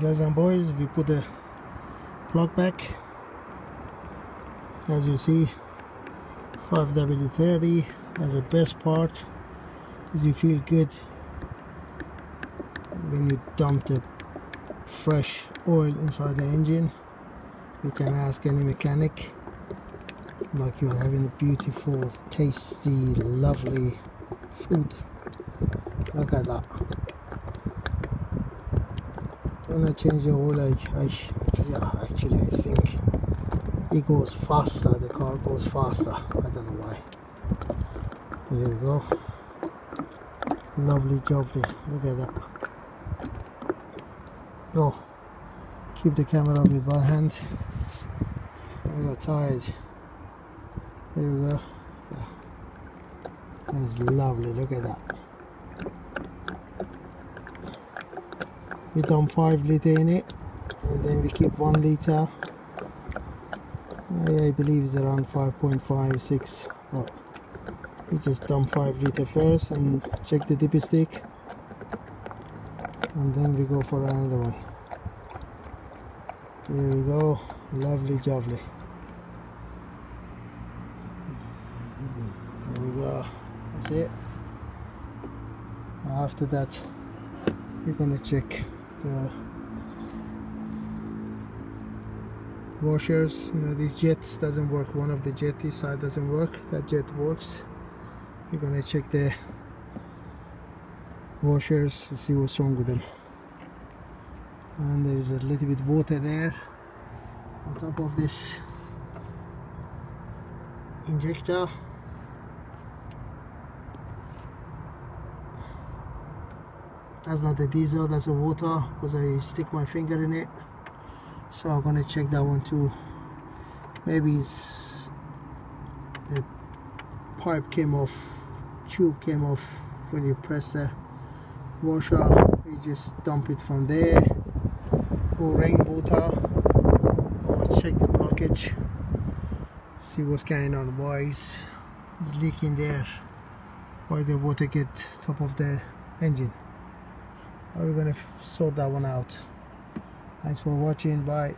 guys and boys we put the plug back. As you see 5W30 as the best part. You feel good when you dump the fresh oil inside the engine you can ask any mechanic like you are having a beautiful tasty lovely food. Look at that when I change the oil I, I actually, actually I think it goes faster the car goes faster. I don't know why. Here we go. Lovely lovely look at that. Oh keep the camera with one hand. I got tired here we go. That's lovely. Look at that we dump 5 liter in it and then we keep 1 liter. I, I believe it's around 5.5 6 oh, we just dump 5 liter first and check the dipstick and then we go for another one. Here we go. Lovely lovely there we go. That's it. After that we're gonna check the washers you know these jets doesn't work. One of the jet this side doesn't work. That jet works. We're gonna check the washers to see what's wrong with them. And there's a little bit water there on top of this injector that's not the diesel that's the water because I stick my finger in it. So I'm gonna check that one too. Maybe it's the pipe came off tube came off when you press the washer. You just dump it from there. Or rain water. Or check the blockage see what's going on why is leaking there why the water get top of the engine we're gonna sort that one out? Thanks for watching bye